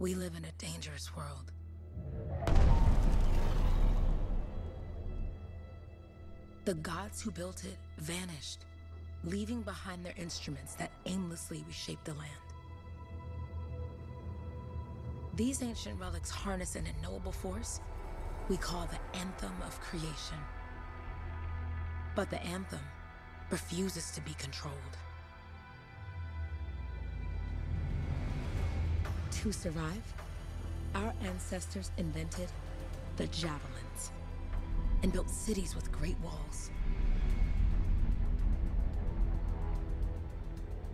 We live in a dangerous world. The gods who built it vanished, leaving behind their instruments that aimlessly reshaped the land. These ancient relics harness an unknowable force we call the Anthem of Creation. But the Anthem refuses to be controlled. To survive, our ancestors invented the javelins and built cities with great walls.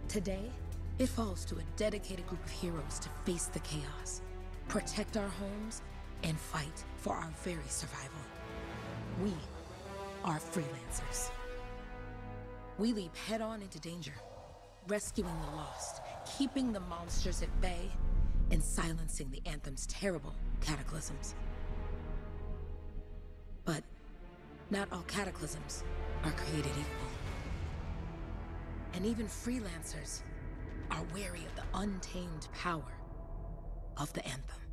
Today, it falls to a dedicated group of heroes to face the chaos, protect our homes, and fight for our very survival. We are freelancers. We leap head on into danger, rescuing the lost, keeping the monsters at bay, and silencing the Anthem's terrible cataclysms. But not all cataclysms are created equal. And even freelancers are wary of the untamed power of the Anthem.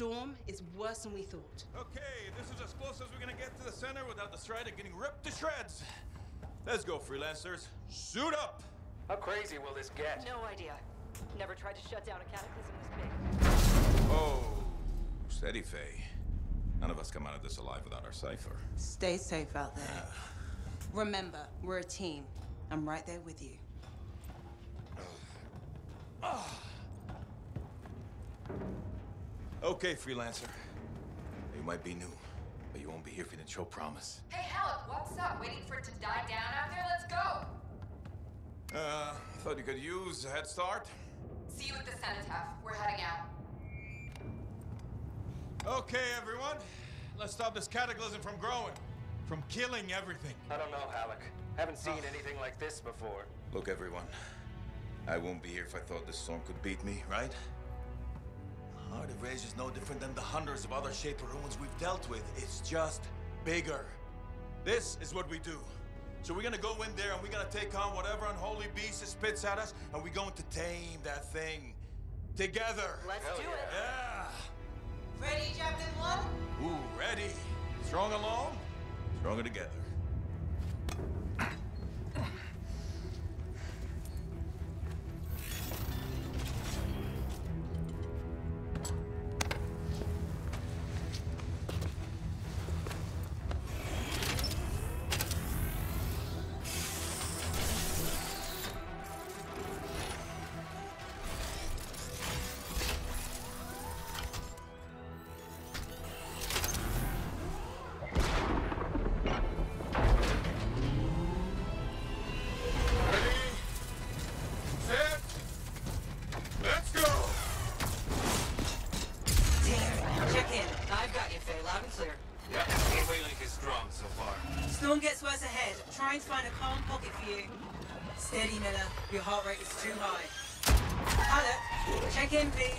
Storm is worse than we thought. Okay, this is as close as we're gonna get to the center without the Strider getting ripped to shreds. Let's go, freelancers. Suit up! How crazy will this get? No idea. Never tried to shut down a cataclysm this big. Oh, steady, Faye. None of us come out of this alive without our cypher. Stay safe out there. Remember, we're a team. I'm right there with you. Ah. Okay, freelancer. You might be new, but you won't be here for the show promise. Hey, Haluk, what's up? Waiting for it to die down out there? Let's go! Uh, thought you could use a head start. See you at the cenotaph. We're heading out. Okay, everyone. Let's stop this cataclysm from growing, from killing everything. I don't know, Haluk. Haven't seen anything like this before. Look, everyone. I won't be here if I thought this storm could beat me, right? Heart of Rage is no different than the hundreds of other Shaper ruins we've dealt with. It's just bigger. This is what we do. So we're gonna go in there and we're gonna take on whatever unholy beast it spits at us, and we're going to tame that thing. Together. Let's Hell do yeah. it. Yeah. Ready, Javelin 1? Ooh, ready. Strong alone, stronger together. Steady, Miller. Your heart rate is too high. Alec, check in, please.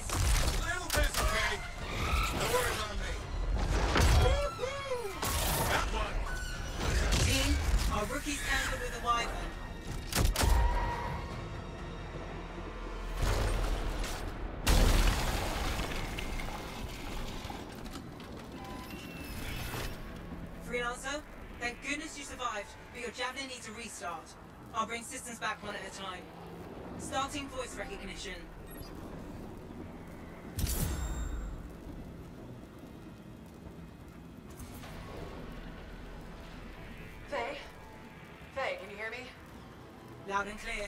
and clear.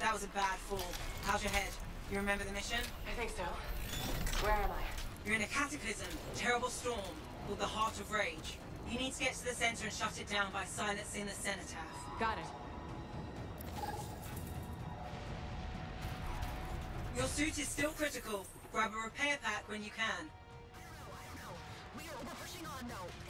That was a bad fall. How's your head? You remember the mission? I think so. Where am I? You're in a cataclysm, terrible storm, called the Heart of Rage. You need to get to the center and shut it down by silencing the cenotaph. Got it. Your suit is still critical. Grab a repair pack when you can. We are on, though.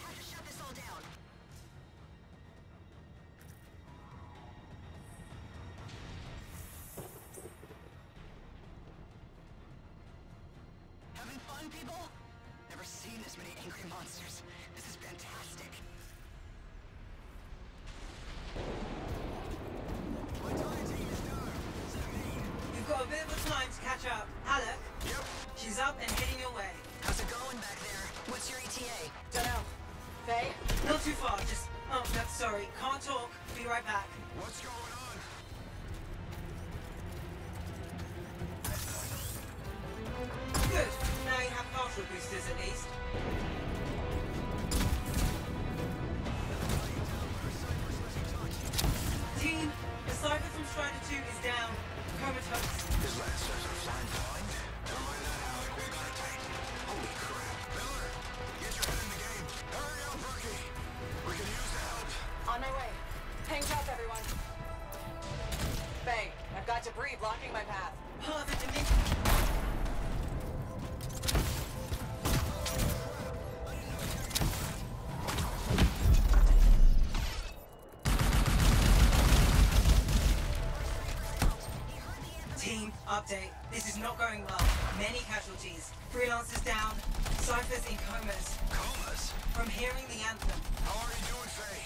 update. This is not going well. Many casualties. Freelancers down. Cyphers in comas. Comas? From hearing the anthem. How are you doing, Faye?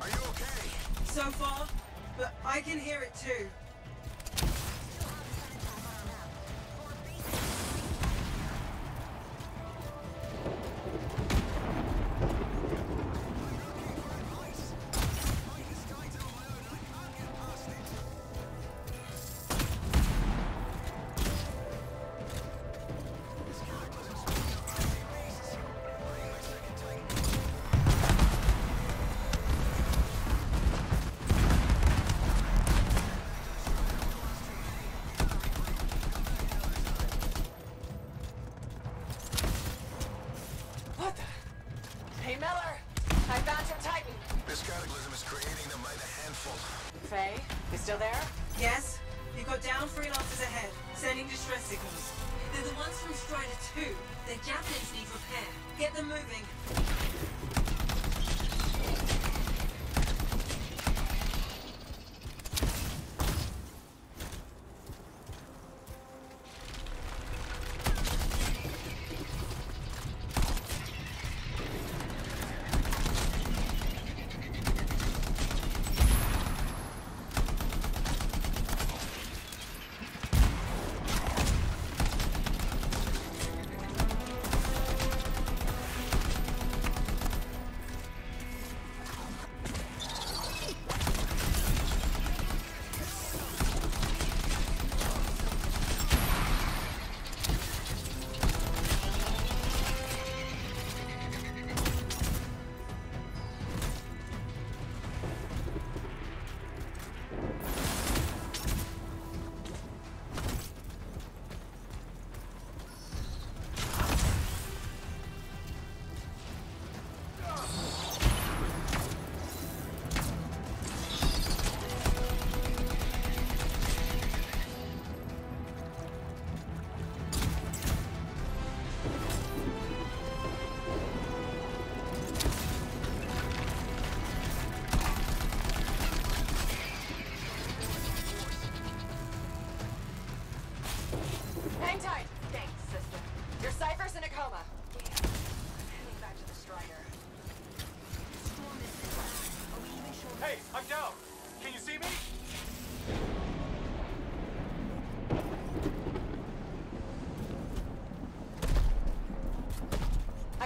Are you okay? So far, but I can hear it too.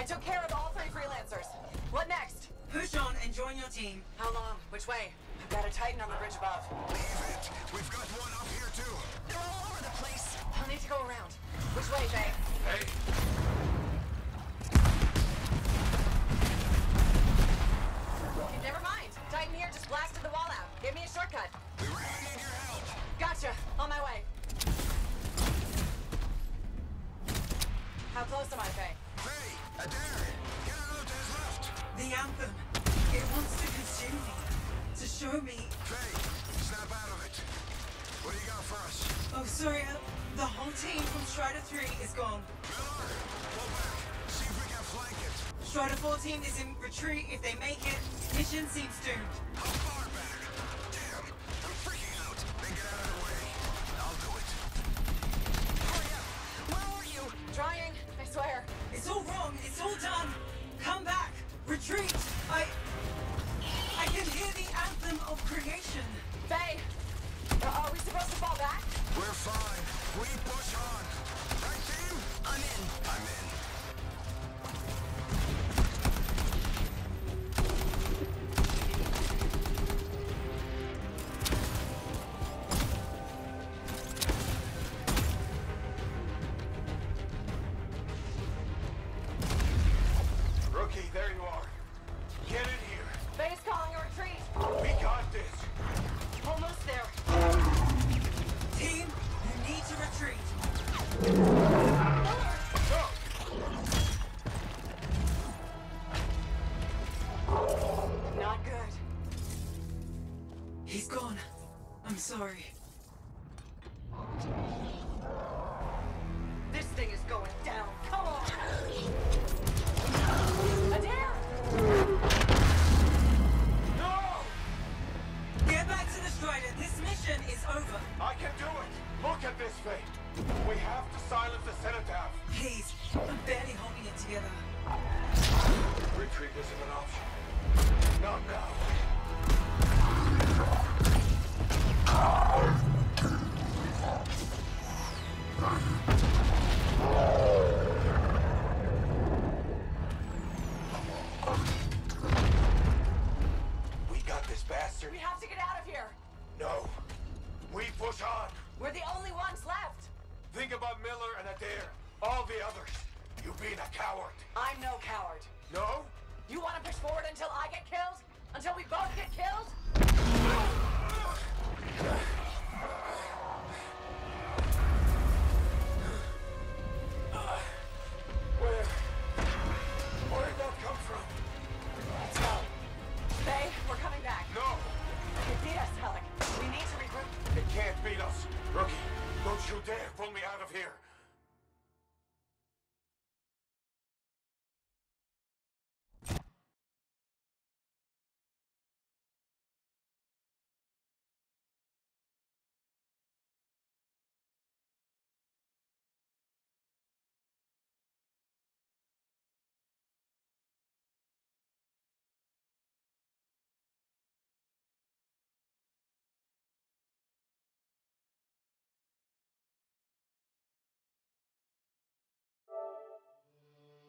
took care of all three freelancers. What next? Push on and join your team. How long? Which way? I've got a Titan on the bridge above. Leave it! We've got one up here too. They're all over the place. I'll need to go around. Which way, Jay? Hey. Okay, never mind. Titan here just blasted the wall out. Give me a shortcut. We really need your help. Gotcha. On my way. How close am I, Faye? The anthem. It wants to consume me. To show me. Clay, snap out of it. What do you got for us? Oh, sorry. Uh, the whole team from Strider 3 is gone. Miller, pull back. See if we can flank it. Strider 14 is in retreat if they make it. Mission seems doomed. Retreat. I... I can hear the anthem of creation. Faye! Are we supposed to fall back? We're fine. We push on. Right, team? I'm in. I'm in.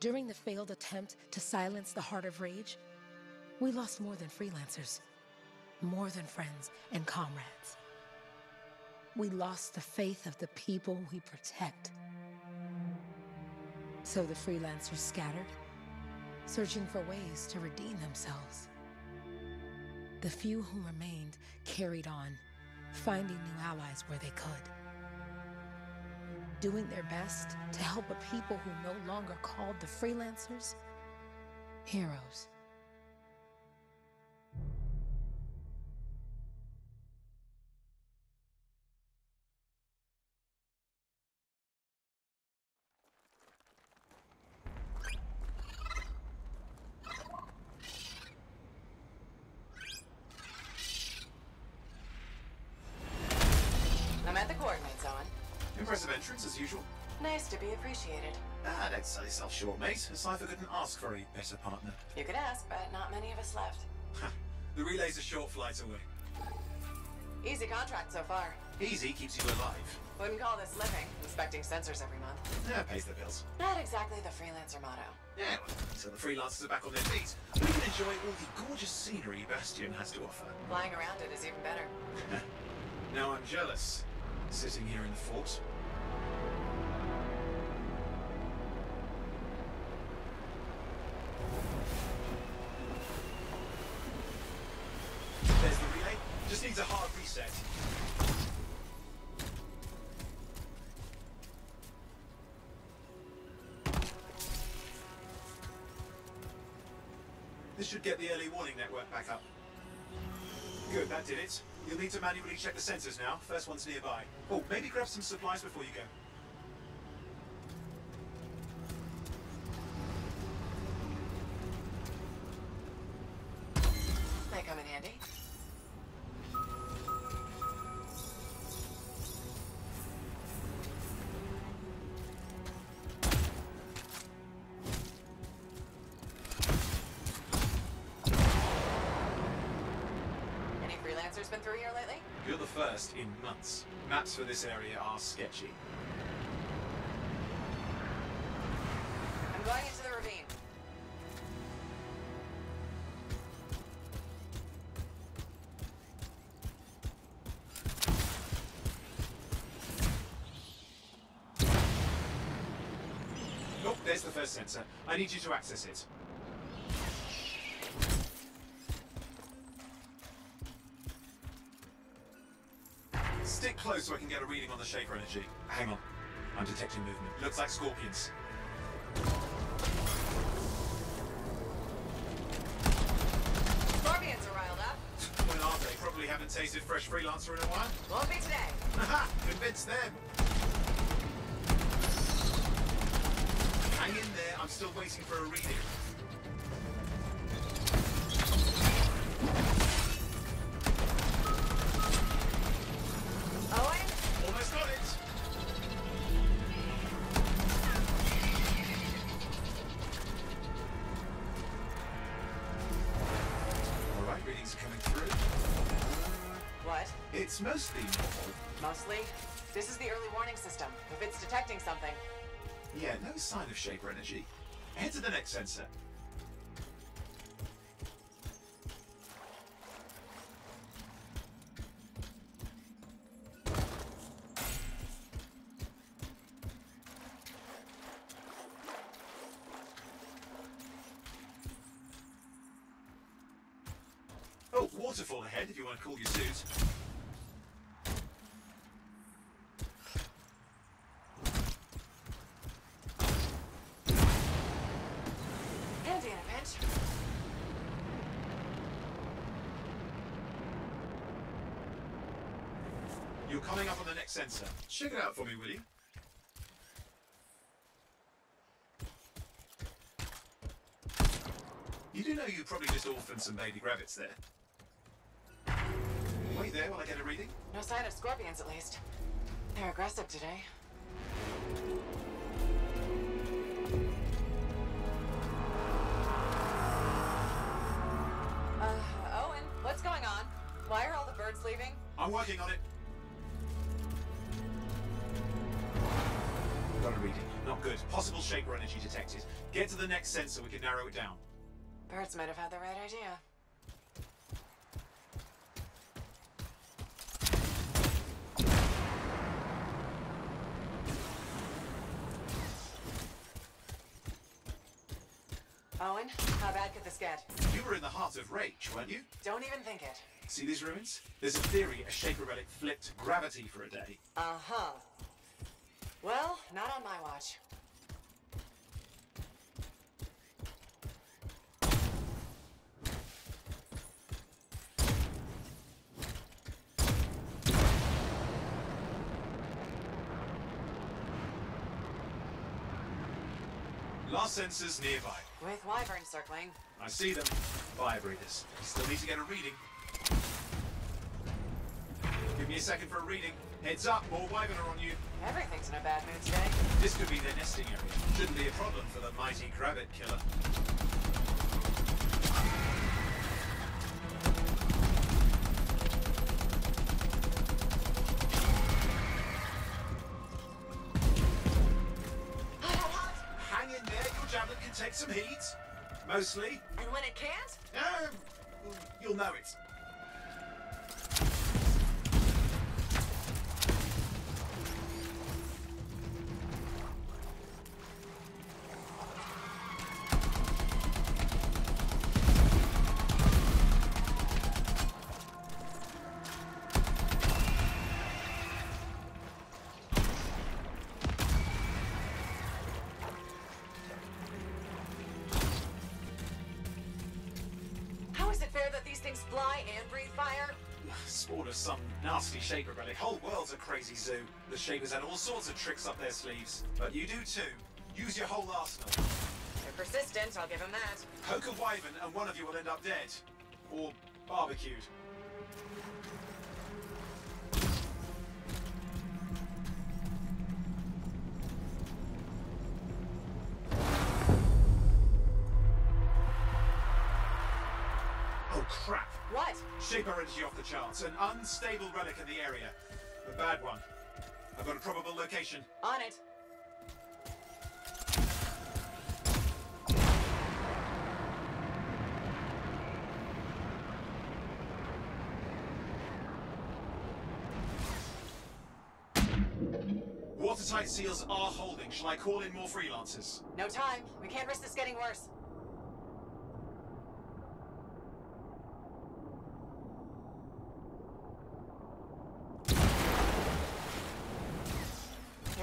During the failed attempt to silence the Heart of Rage, we lost more than freelancers, more than friends and comrades. We lost the faith of the people we protect. So the freelancers scattered, searching for ways to redeem themselves. The few who remained carried on, finding new allies where they could doing their best to help a people who no longer called the freelancers heroes. Impressive entrance, as usual. Nice to be appreciated. Ah, don't sell yourself short, mate. A Cypher couldn't ask for a better partner. You could ask, but not many of us left. the relay's a short flight away. Easy contract so far. Easy keeps you alive. Wouldn't call this living, inspecting sensors every month. Yeah, pays the bills. Not exactly the freelancer motto. Yeah, well, until the freelancers are back on their feet, we can enjoy all the gorgeous scenery Bastion has to offer. Flying around it is even better. now I'm jealous, sitting here in the fort. Should get the early warning network back up. Good, that did it. You'll need to manually check the sensors now. First one's nearby. Oh, maybe grab some supplies before you go. You're the first in months. Maps for this area are sketchy. I'm going into the ravine. Nope, there's the first sensor. I need you to access it. Close so I can get a reading on the Shaper energy. Hang on. I'm detecting movement. Looks like scorpions. Scorpions are riled up. When are they? Probably haven't tasted fresh freelancer in a while. Won't be today. Haha! Convince them! Hang in there, I'm still waiting for a reading. It's mostly normal. Mostly? This is the early warning system. If it's detecting something. Yeah, no sign of Shaper energy. Head to the next sensor. Sensor. Check it out for me, will you? You do know you probably just orphaned some baby rabbits there. Wait there while I get a reading. No sign of scorpions, at least. They're aggressive today. Uh, Owen, what's going on? Why are all the birds leaving? I'm working on it. Not good. Possible shaper energy detected. Get to the next sensor, we can narrow it down. Birds might have had the right idea. Owen, how bad could this get? You were in the heart of Rage, weren't you? Don't even think it. See these ruins? There's a theory a shaper relic flipped gravity for a day. Uh-huh. Well, not on my watch. Last sensors nearby. With wyvern circling. I see them. Fire breathers. Still need to get a reading. Give me a second for a reading. Heads up, more are on you. Everything's in a bad mood today. This could be their nesting area. Shouldn't be a problem for the mighty Grabbit killer. Hang in there, your javelin can take some heat. Mostly. And when it can't? Um, you'll know it. Of some nasty Shaper relic. Whole world's a crazy zoo. The Shapers had all sorts of tricks up their sleeves. But you do too. Use your whole arsenal. They're persistent, I'll give them that. Poke a wyvern and one of you will end up dead. Or barbecued. Shaper energy off the charts. An unstable relic in the area. A bad one. I've got a probable location. On it. Watertight seals are holding. Shall I call in more freelancers? No time. We can't risk this getting worse.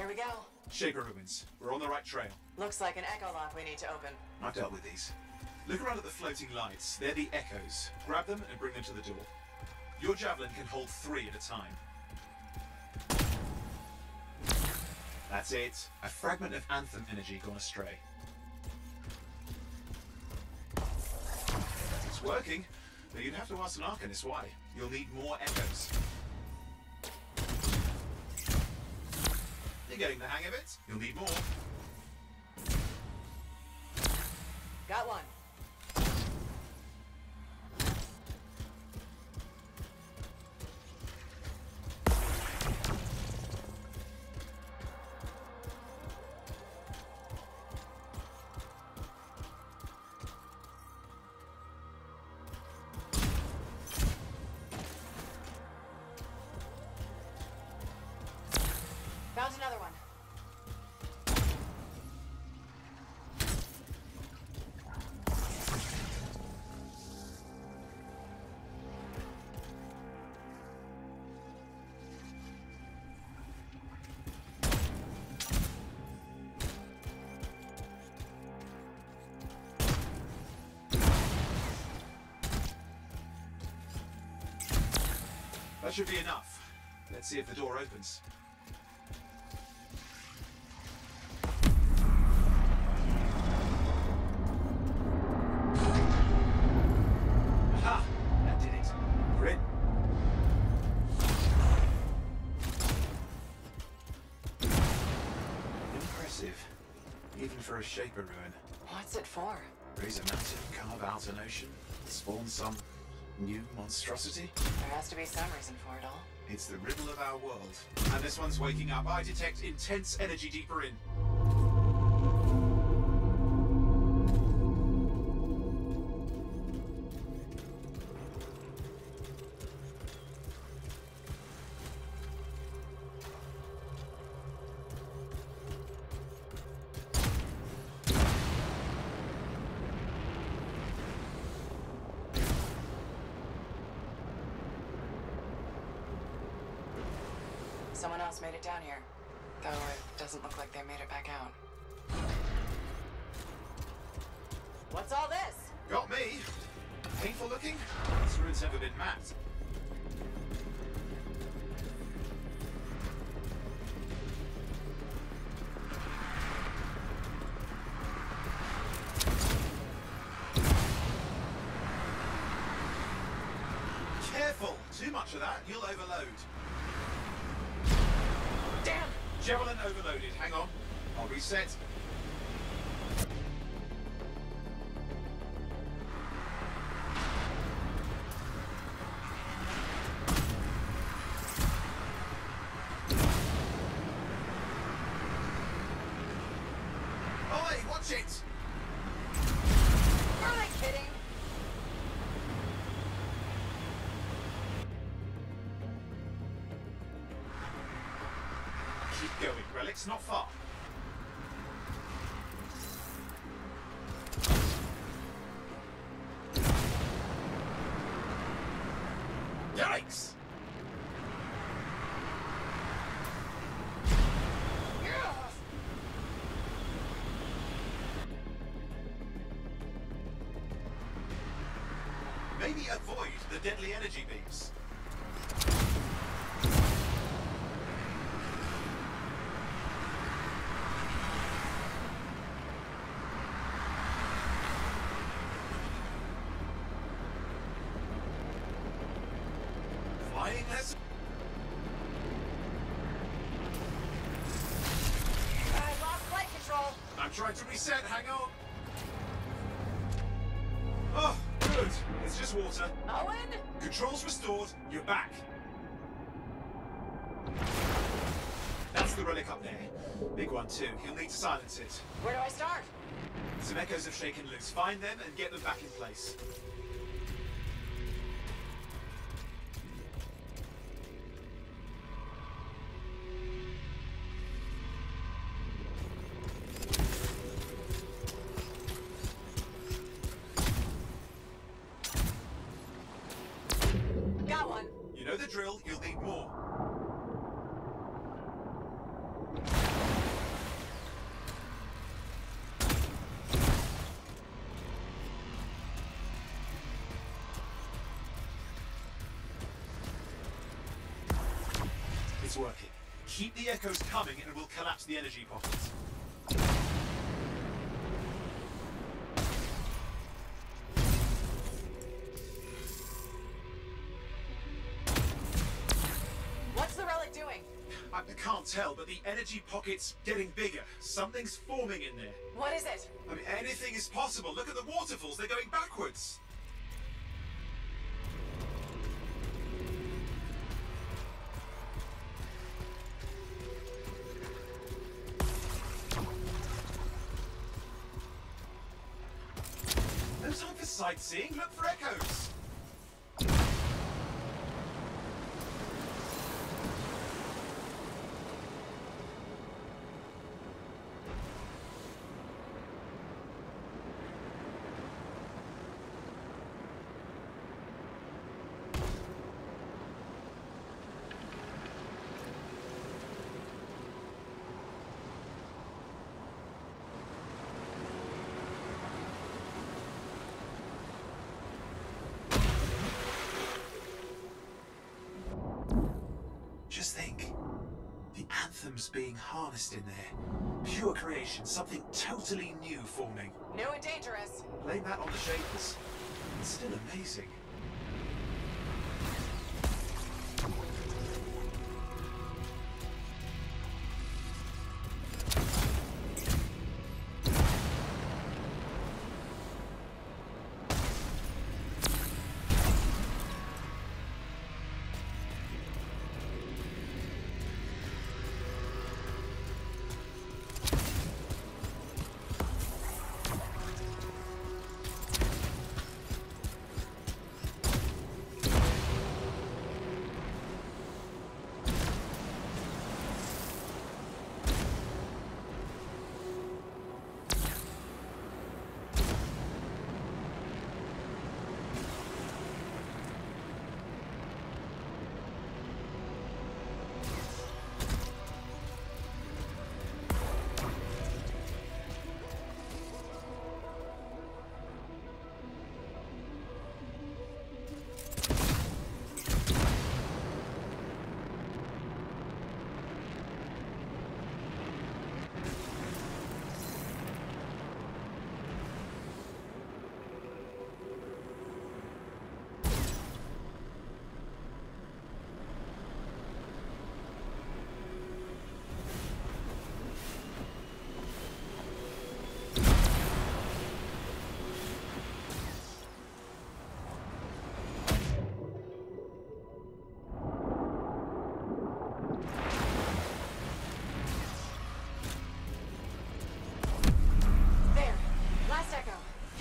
We go. Shaper ruins. We're on the right trail. Looks like an echo lock we need to open. I've dealt with these. Look around at the floating lights. They're the echoes. Grab them and bring them to the door. Your javelin can hold three at a time. That's it. A fragment of Anthem energy gone astray. It's working, but you'd have to ask an Arcanist why. You'll need more echoes. You're getting the hang of it. You'll need more. Got one. Should be enough. Let's see if the door opens. Aha! That did it. We're in. Impressive. Even for a Shaper ruin. What's it for? Raise a mountain, carve out an ocean, spawn some new monstrosity? There has to be some reason for it all. It's the riddle of our world. And this one's waking up. I detect intense energy deeper in. Someone else made it down here. Though it doesn't look like they made it back out. What's all this? Got me. Painful looking? This ruin's never been mapped. Reset. Oi, watch it! Kidding? Keep going, Relic's not far. Maybe avoid the deadly energy beams. You're back. That's the relic up there. Big one too. He'll need to silence it. Where do I start? Some echoes have shaken loose. Find them and get them back in place. Working. Keep the echoes coming and we'll collapse the energy pockets. What's the relic doing? I can't tell, but the energy pocket's getting bigger. Something's forming in there. What is it? I mean, anything is possible. Look at the waterfalls, they're going backwards. Being harnessed in there. Pure creation, something totally new forming. New and dangerous. Blame that on the Shapers. It's still amazing.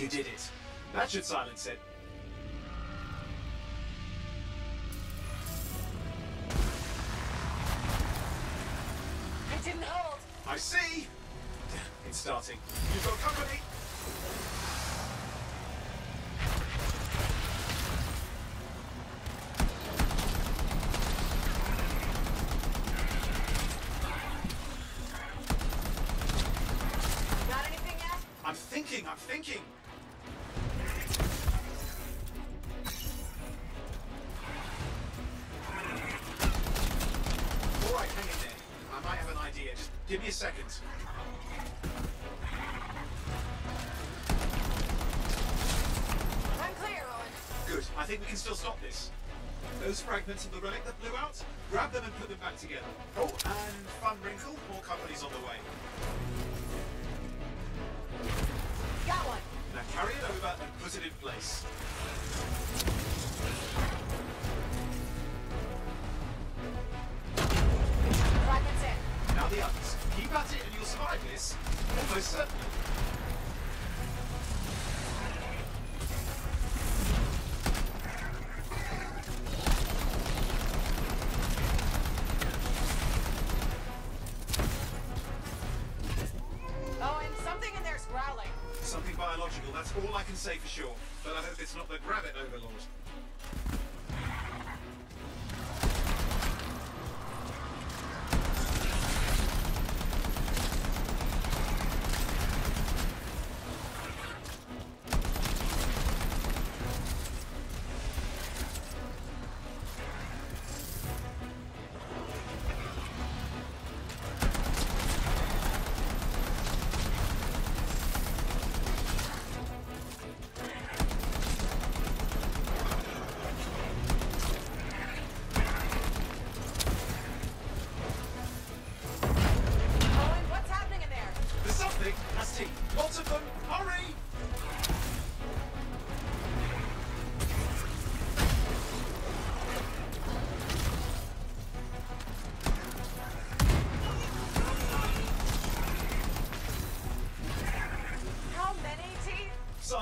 You did it. That should silence it. It didn't hold. I see. It's starting. You've got company. Got anything yet? I'm thinking, I'm thinking. Fragments of the relic that blew out, grab them and put them back together. Oh, and fun wrinkle, more companies on the way. Got one. Now carry it over and put it in place. Now the others. Keep at it and you'll survive this. Almost certainly. I can say for sure. But I hope it's not the Grabbit Overlord.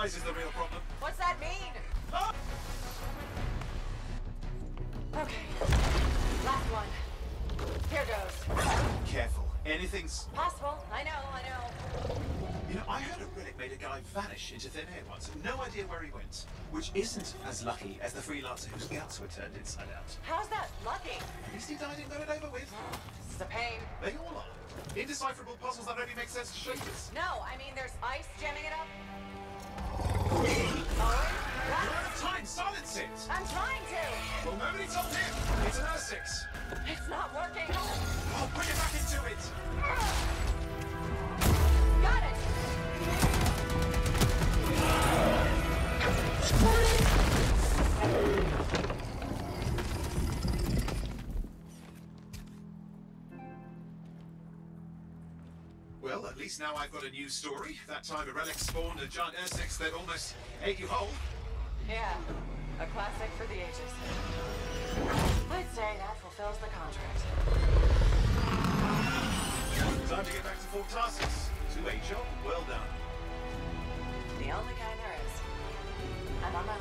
Size is the real problem. What's that mean? Ah! Okay. Last one. Here goes. Careful. Anything's... Possible. I know, I know. You know, I heard a relic made a guy vanish into thin air once. No idea where he went. Which isn't as lucky as the freelancer whose guts were turned inside out. How's that lucky? At least he died and got it over with. This is a pain. They all are. Indecipherable puzzles that only make sense to shapers. No, I mean there's ice jamming it up. Owen? We're What? out of time. Silence it. I'm trying to. Well, nobody told him. It's an Ursix. It's not working. I'll bring it back into Least now I've got a new story. That time a relic spawned a giant Ursix that almost ate you whole. Yeah, a classic for the ages. I'd say that fulfills the contract. Time to get back to Fort Tarsis. To a job well done. The only kind there is. I'm on my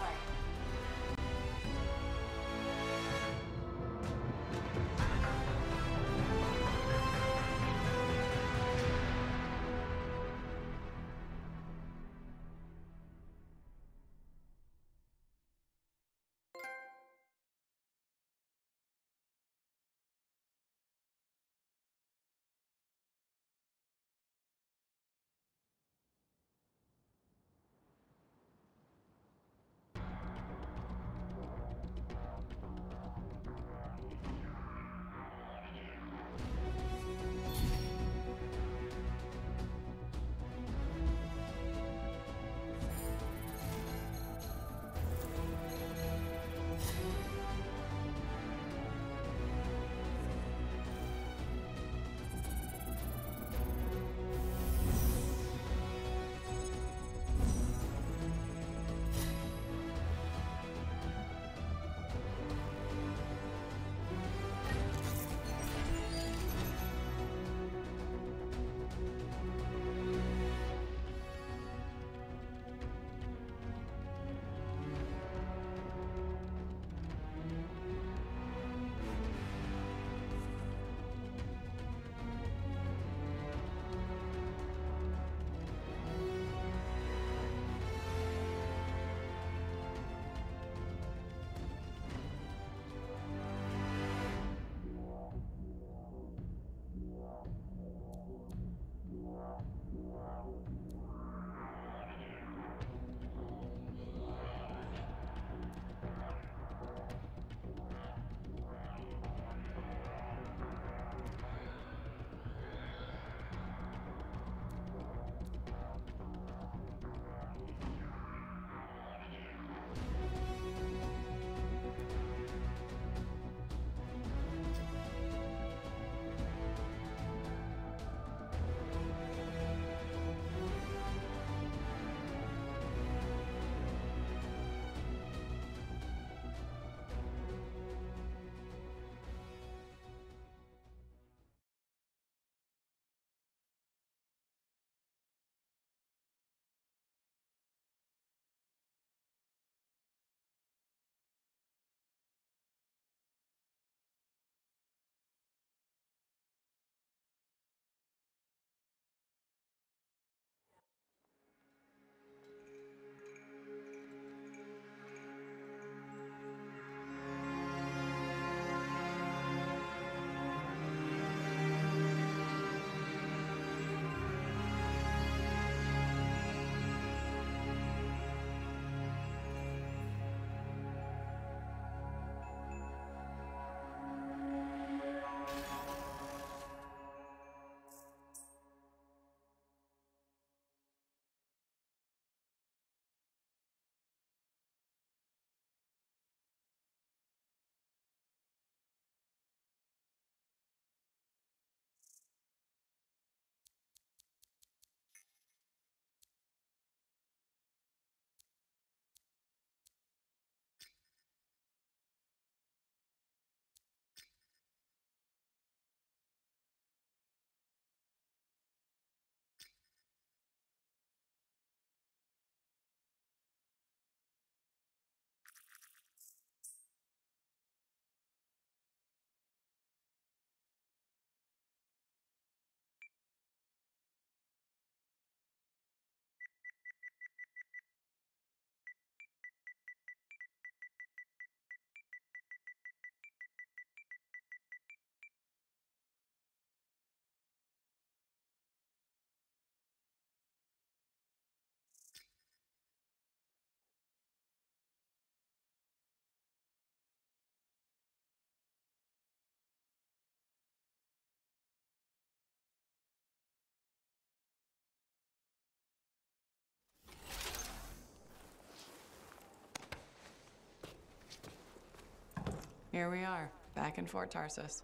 Here we are, back in Fort Tarsis.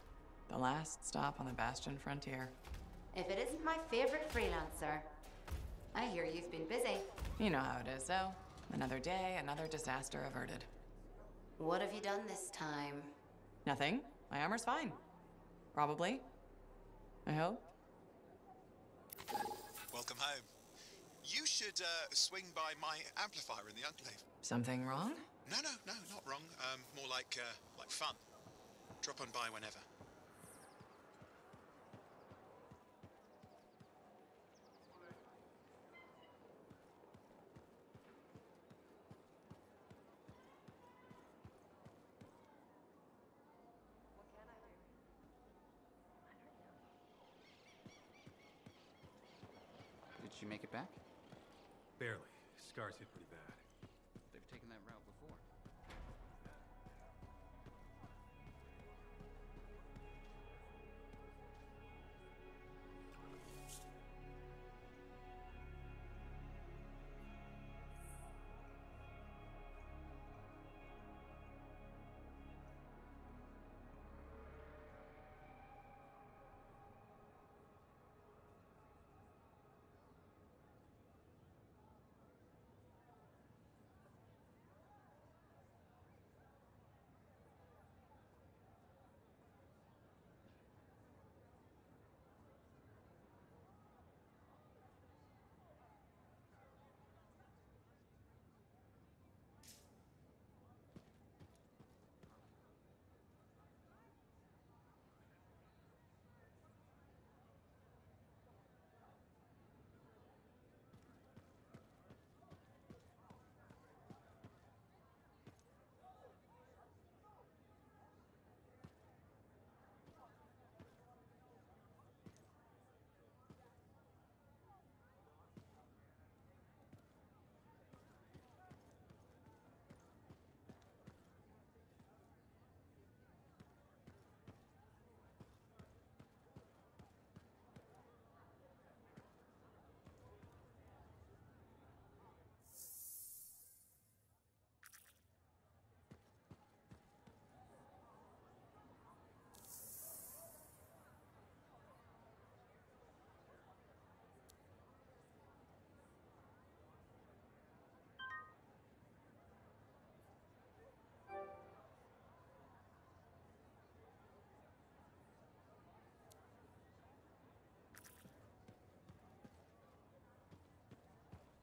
The last stop on the Bastion frontier. If it isn't my favorite freelancer. I hear you've been busy. You know how it is, though. Another day, another disaster averted. What have you done this time? Nothing. My armor's fine. Probably. I hope. Welcome home. You should uh, swing by my amplifier in the Enclave. Something wrong? No, no, no, not wrong. Um, more like, uh, like fun. Drop on by whenever. Did she make it back? Barely. Scars hit pretty bad. They've taken that route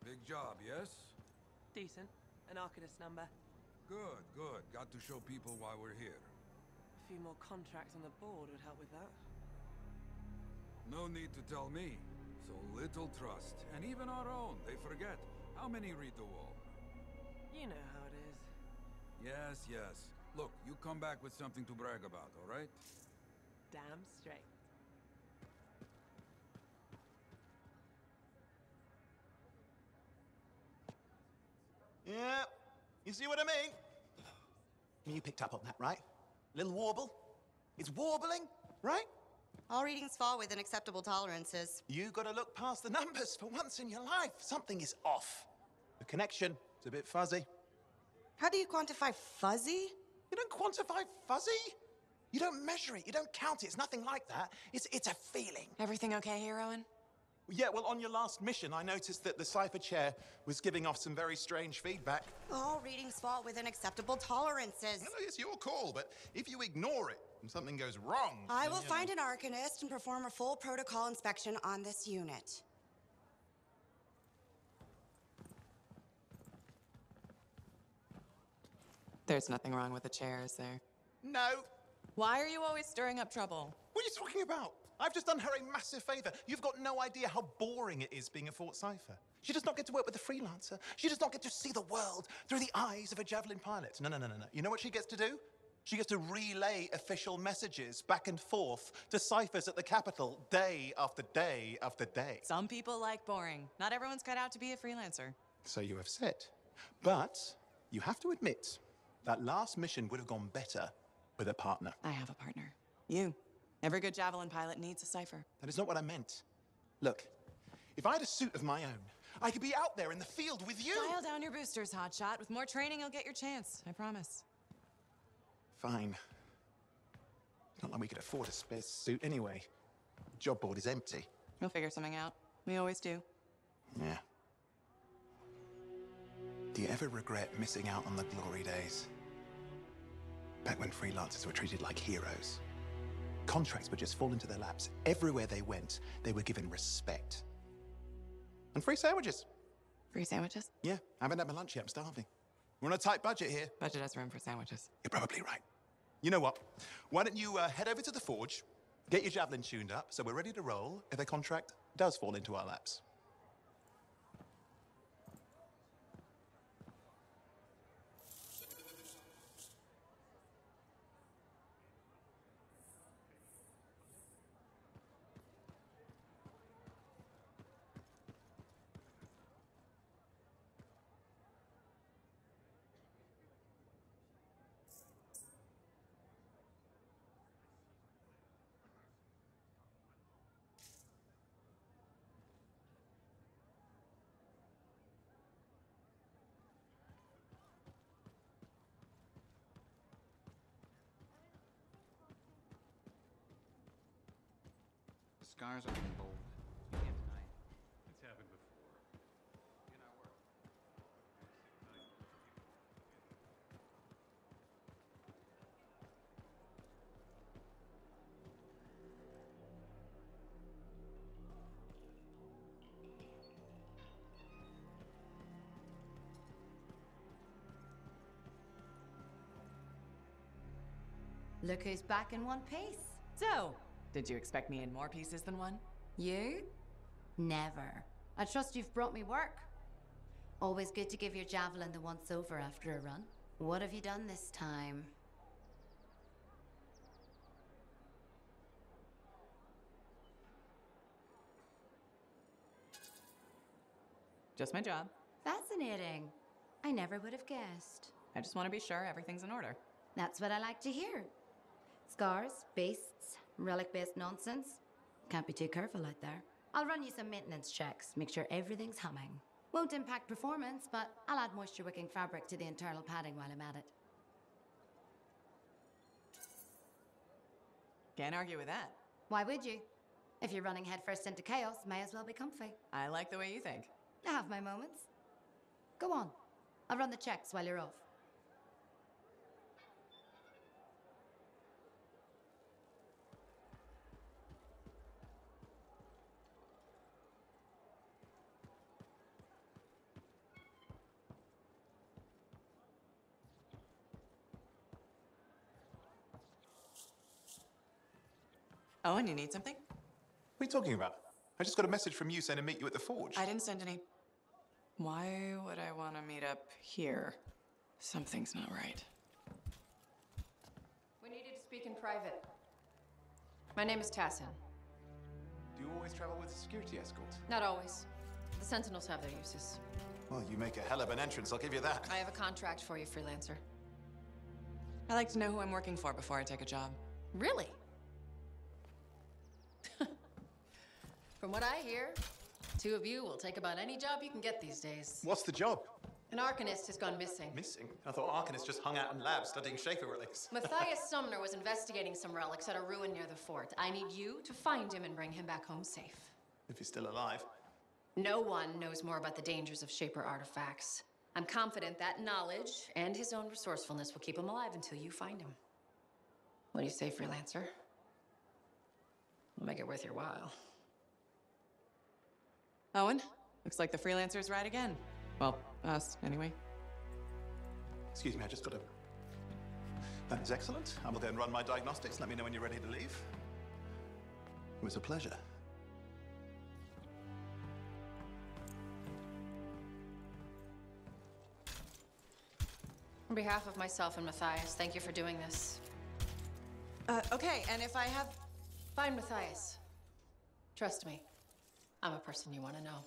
Big job, yes? Decent. An Arcanist number. Good, good. Got to show people why we're here. A few more contracts on the board would help with that. No need to tell me. So little trust. And even our own, they forget. How many read the wall? You know how it is. Yes, yes. Look, you come back with something to brag about, all right? Damn straight. Yeah, you see what I mean? You picked up on that, right? Little warble? It's warbling, right? All readings fall within acceptable tolerances. You gotta look past the numbers for once in your life. Something is off. The connection is a bit fuzzy. How do you quantify fuzzy? You don't quantify fuzzy? You don't measure it, you don't count it, it's nothing like that. It's, it's a feeling. Everything okay here, Owen? Yeah, well, on your last mission, I noticed that the Cypher Chair was giving off some very strange feedback. All readings fall within acceptable tolerances. Well, it's your call, but if you ignore it and something goes wrong... I then, will find know- an Arcanist and perform a full protocol inspection on this unit. There's nothing wrong with the chair, is there? No. Why are you always stirring up trouble? What are you talking about? I've just done her a massive favor. You've got no idea how boring it is being a Fort Cypher. She does not get to work with a freelancer. She does not get to see the world through the eyes of a Javelin pilot. No, no, no, no, no. You know what she gets to do? She gets to relay official messages back and forth to cyphers at the capital day after day after day. Some people like boring. Not everyone's cut out to be a freelancer. So you have said. But you have to admit, that last mission would have gone better with a partner. I have a partner. You. Every good Javelin pilot needs a cypher. That is not what I meant. Look, if I had a suit of my own, I could be out there in the field with you. Dial down your boosters, Hotshot. With more training, you'll get your chance. I promise. Fine. Not like we could afford a spare suit anyway. Job board is empty. We'll figure something out. We always do. Yeah. Do you ever regret missing out on the glory days? Back when freelancers were treated like heroes. Contracts would just fall into their laps. Everywhere they went, they were given respect. And free sandwiches. Free sandwiches? Yeah, I haven't had my lunch yet. I'm starving. We're on a tight budget here. Budget has room for sandwiches. You're probably right. You know what? Why don't you uh, head over to the forge, get your javelin tuned up, so we're ready to roll if a contract does fall into our laps. The scars are getting bold. You can't deny it. It's happened before. In our work. Look who's back in one piece. So, did you expect me in more pieces than one? You? Never. I trust you've brought me work. Always good to give your javelin the once over after a run. What have you done this time? Just my job. Fascinating. I never would have guessed. I just want to be sure everything's in order. That's what I like to hear. Scars, beasts, relic based nonsense. Can't be too careful out there. I'll run you some maintenance checks, make sure everything's humming. Won't impact performance, but I'll add moisture wicking fabric to the internal padding while I'm at it. Can't argue with that. Why would you? If you're running headfirst into chaos, may as well be comfy. I like the way you think. I have my moments. Go on. I'll run the checks while you're off. Oh, and you need something? What are you talking about? I just got a message from you saying to meet you at the forge. I didn't send any. Why would I want to meet up here? Something's not right. We needed to speak in private. My name is Tassyn. Do you always travel with a security escort? Not always. The Sentinels have their uses. Well, you make a hell of an entrance, I'll give you that. I have a contract for you, freelancer. I like to know who I'm working for before I take a job. Really? From what I hear, two of you will take about any job you can get these days. What's the job? An Arcanist has gone missing. Missing? I thought Arcanist just hung out in labs studying Shaper relics. Matthias Sumner was investigating some relics at a ruin near the fort. I need you to find him and bring him back home safe. If he's still alive. No one knows more about the dangers of Shaper artifacts. I'm confident that knowledge and his own resourcefulness will keep him alive until you find him. What do you say, freelancer? We'll make it worth your while. Owen, looks like the freelancer's right again. Well, us, anyway. Excuse me, I just got to. That is excellent. I will go and run my diagnostics. Let me know when you're ready to leave. It was a pleasure. On behalf of myself and Matthias, thank you for doing this. Uh, okay, and if I have. Fine, Matthias. Trust me, I'm a person you want to know.